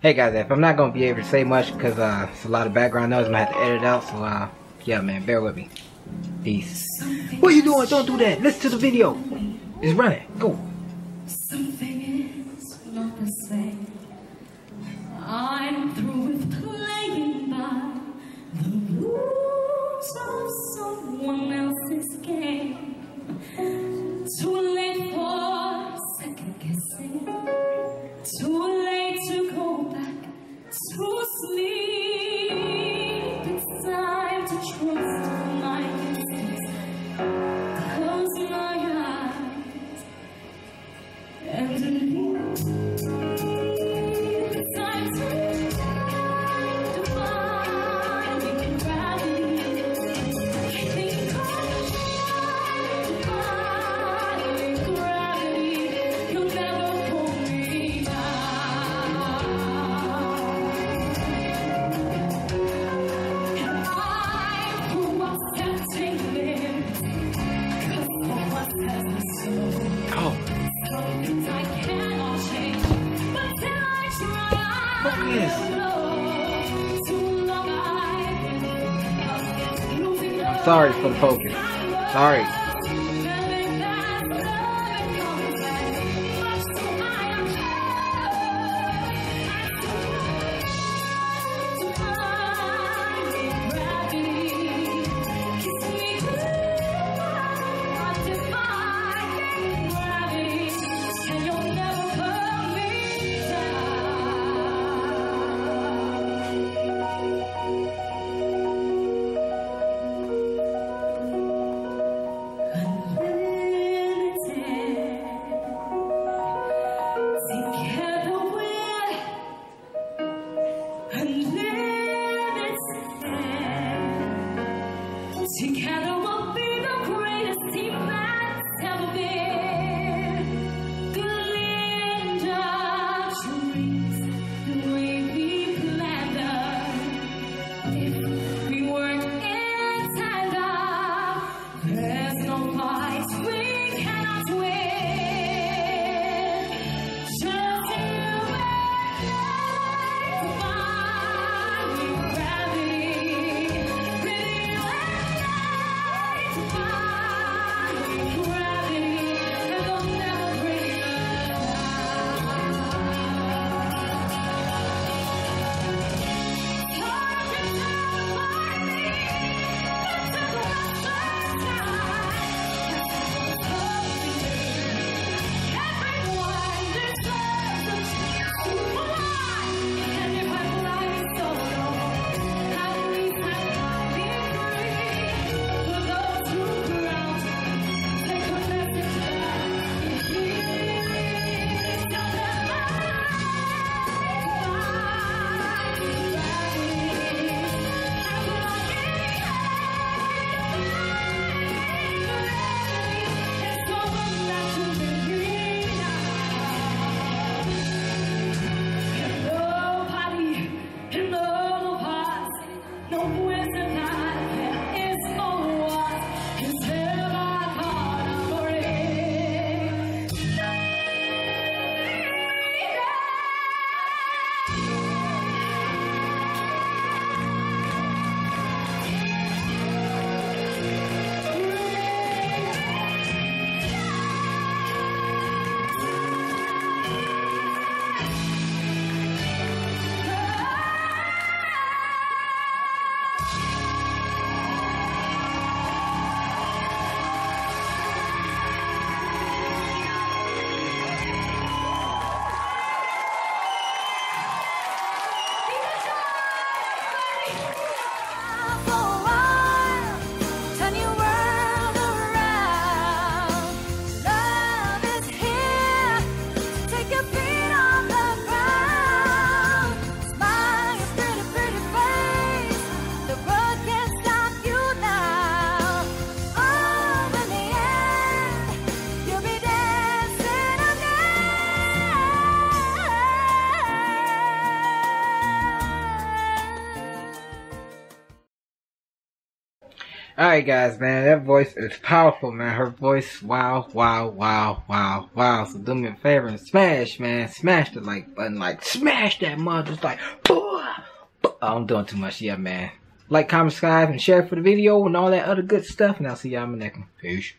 Hey guys, if I'm not gonna be able to say much because uh, it's a lot of background noise, I'm gonna have to edit out. So uh, yeah, man, bear with me. Peace. What are you doing? Don't do that. Listen to the video. It's running. Go. I'm sorry for the poking. Sorry. Alright guys, man, that voice is powerful, man. Her voice, wow, wow, wow, wow, wow. So do me a favor and smash, man. Smash the like button, like smash that mother, just like, oh, I'm doing too much, yeah, man. Like, comment, subscribe, and share for the video and all that other good stuff. And I'll see y'all in the next one. Peace.